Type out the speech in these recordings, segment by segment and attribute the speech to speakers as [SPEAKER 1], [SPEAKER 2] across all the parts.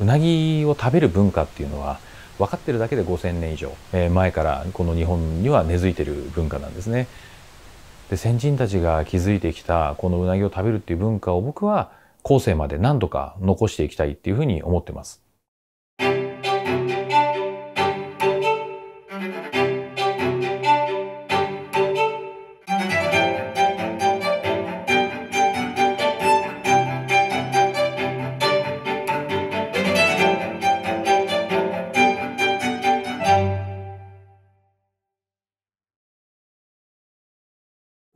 [SPEAKER 1] うなぎを食べる文化っていうのは分かってるだけで5,000年以上前からこの日本には根付いてる文化なんですね。で先人たちが築いてきたこのうなぎを食べるっていう文化を僕は後世まで何とか残していきたいっていうふうに思ってます。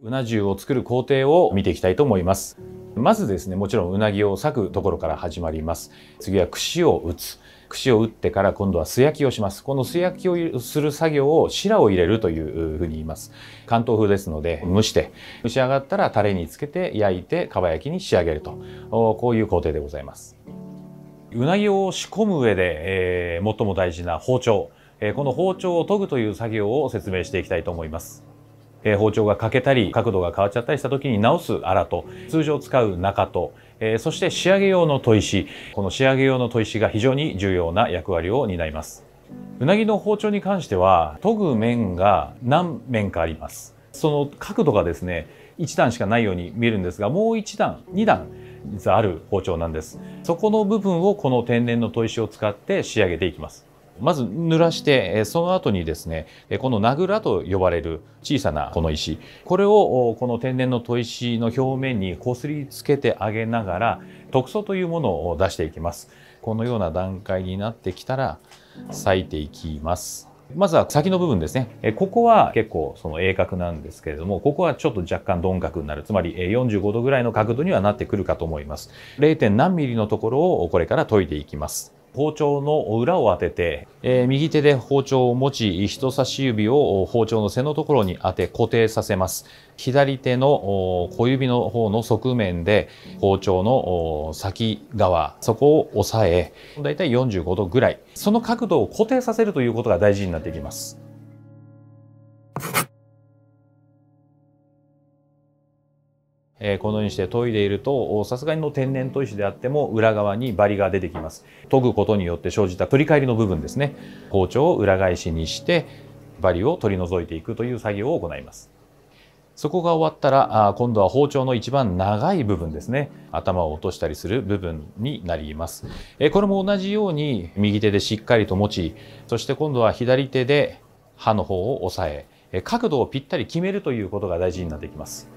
[SPEAKER 1] うな重を作る工程を見ていきたいと思います。まずですね、もちろんうなぎを裂くところから始まります。次は串を打つ。串を打ってから今度は素焼きをします。この素焼きをする作業を白を入れるというふうに言います。関東風ですので蒸して、蒸し上がったらタレにつけて焼いてかば焼きに仕上げると、こういう工程でございます。うなぎを仕込む上で、えー、最も大事な包丁。えー、この包丁を研ぐという作業を説明していきたいと思います。え包丁が欠けたり角度が変わっちゃったりした時に直す粗と通常使う中と、えそして仕上げ用の砥石。この仕上げ用の砥石が非常に重要な役割を担います。うなぎの包丁に関しては研ぐ面が何面かあります。その角度がですね1段しかないように見えるんですがもう1段2段実はある包丁なんです。そこの部分をこの天然の砥石を使って仕上げていきます。まず濡らしてその後にですねこの名倉と呼ばれる小さなこの石これをこの天然の砥石の表面にこすりつけてあげながら特素というものを出していきますこのような段階になってきたら裂いていきますまずは先の部分ですね。ここは結構その鋭角なんですけれども、ここはちょっと若干鈍角になる。つまり45度ぐらいの角度にはなってくるかと思います。0. 何ミリのところをこれから研いでいきます。包丁の裏を当てて、えー、右手で包丁を持ち人差し指を包丁の背のところに当て固定させます。左手の小指の方の側面で包丁の先側そこを押さえだいたい45度ぐらい。その角度を固定させるということが大事になってきます。えこのようにして研いでいるとさすがにの天然砥石であっても裏側にバリが出てきます。研ぐことによって生じた取り返りの部分ですね。包丁を裏返しにしてバリを取り除いていくという作業を行います。そこが終わったら今度は包丁の一番長い部分ですね。頭を落としたりする部分になります。これも同じように右手でしっかりと持ちそして今度は左手で刃の方を押さえ角度をぴったり決めるということが大事になってきます。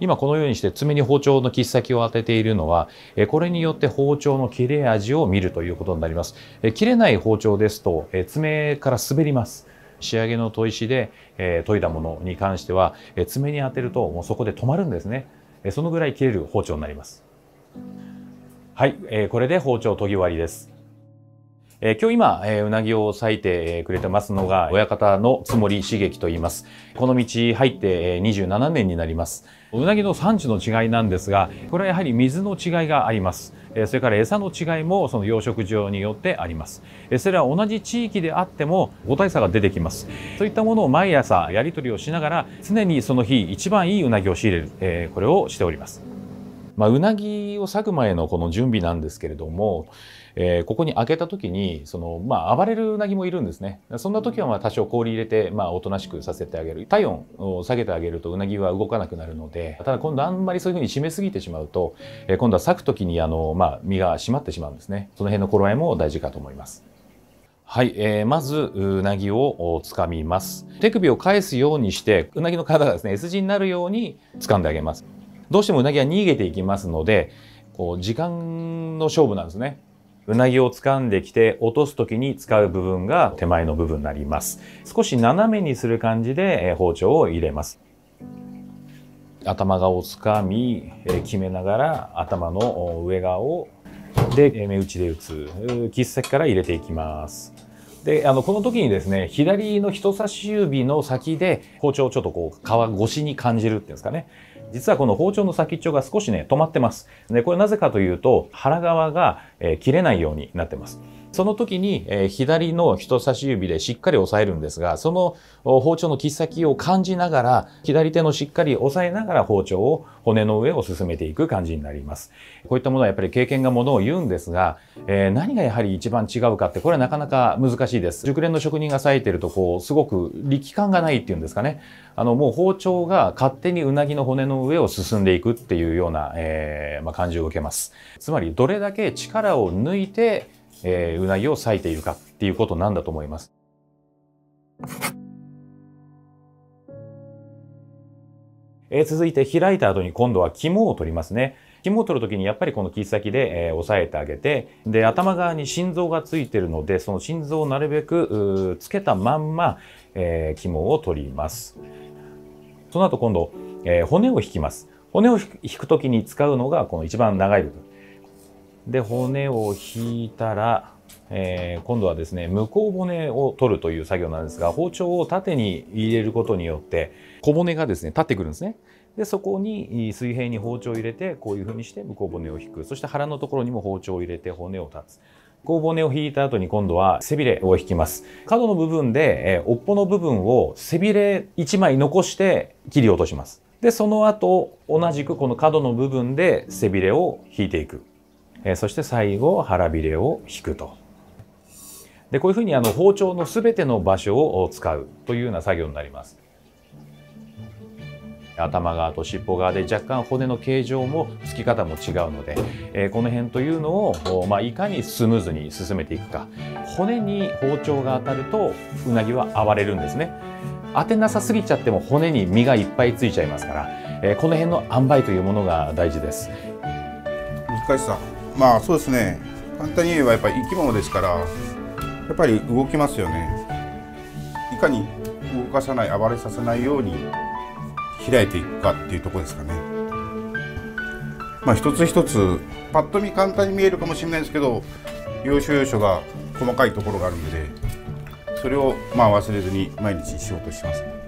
[SPEAKER 1] 今このようにして爪に包丁の切っ先を当てているのは、これによって包丁の切れ味を見るということになります。切れない包丁ですと、爪から滑ります。仕上げの砥石で、え研いだものに関しては、え爪に当てるともうそこで止まるんですね。えそのぐらい切れる包丁になります。はい、えこれで包丁研ぎ終わりです。えー、今日今、えー、うなぎを裂いてくれてますのが、親方のつもり刺激と言います。この道入って27年になります。うなぎの産地の違いなんですが、これはやはり水の違いがあります。それから餌の違いもその養殖場によってあります。それは同じ地域であっても個体差が出てきます。そういったものを毎朝やり取りをしながら常にその日一番いいうなぎを仕入れる、えー、これをしております。まあ、うなぎを裂く前のこの準備なんですけれども、えー、ここに開けた時にその、まあ、暴れるうなぎもいるんですね。そんな時はまあ多少氷入れて、まあ、おとなしくさせてあげる。体温を下げてあげるとうなぎは動かなくなるのでただ今度あんまりそういうふうに締めすぎてしまうと、えー、今度は裂く時にあの、まあ、身が締まってしまうんですね。その辺の頃合いも大事かと思います。はい、えー、まずうなぎをつかみます。手首を返すようにしてうなぎの体がですね S 字になるように掴んであげます。どうしてもうなぎは逃げていきますのでこう時間の勝負なんですねうなぎを掴んできて落とす時に使う部分が手前の部分になります。少し斜めにする感じで包丁を入れます。頭側をつかみ、決めながら頭の上側をで目打ちで打つ切っ先から入れていきます。であのこの時にですね左の人差し指の先で包丁をちょっとこう皮越しに感じるっていうんですかね実はこの包丁の先っちょが少しね止まってますでこれなぜかというと腹側が、えー、切れないようになってますその時に、えー、左の人差し指でしっかり押さえるんですが、その包丁の切っ先を感じながら、左手のしっかり押さえながら包丁を骨の上を進めていく感じになります。こういったものはやっぱり経験がものを言うんですが、えー、何がやはり一番違うかって、これはなかなか難しいです。熟練の職人が割いてると、こう、すごく力感がないっていうんですかね。あの、もう包丁が勝手にうなぎの骨の上を進んでいくっていうような、えー、まあ、感じを受けます。つまり、どれだけ力を抜いて、えー、うなぎを裂いているかっていうことなんだと思います。えー、続いて開いた後に今度は肝を取りますね。肝を取るときにやっぱりこの切っ先で、えー、押さえてあげて、で、頭側に心臓がついてるので、その心臓をなるべくつけたまんま、えー、肝を取ります。その後今度、えー、骨を引きます。骨を引くときに使うのがこの一番長い部分。で骨を引いたら、えー、今度はですね向こう骨を取るという作業なんですが包丁を縦に入れることによって小骨がですね立ってくるんですね。でそこに水平に包丁を入れてこういうふうにして向こう骨を引くそして腹のところにも包丁を入れて骨を立つこう骨を引いた後に今度は背びれを引きます角の部分で、えー、尾っぽの部分を背びれ1枚残して切り落としますでその後同じくこの角の部分で背びれを引いていくえそして最後腹びれを引くと。でこういうふうにあの包丁の全ての場所を使うというような作業になります。頭側と尻尾側で若干骨の形状もつき方も違うので、えー、この辺というのを、まあ、いかにスムーズに進めていくか。骨に包丁が当たるとうなぎは暴れるんですね。当てなさすぎちゃっても骨に身がいっぱいついちゃいますから、えー、この辺の塩梅というものが大事です。
[SPEAKER 2] 難しさ。まあそうですね。簡単に言えばやっぱり生き物ですからやっぱり動きますよね。いかに動かさない暴れさせないように開いていくかっていうとこですかねまあ一つ一つパッと見簡単に見えるかもしれないですけど要所要所が細かいところがあるのでそれをまあ忘れずに毎日しようとしてます。